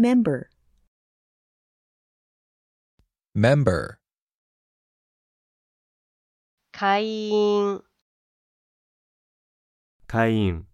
member, member, 会員、会員、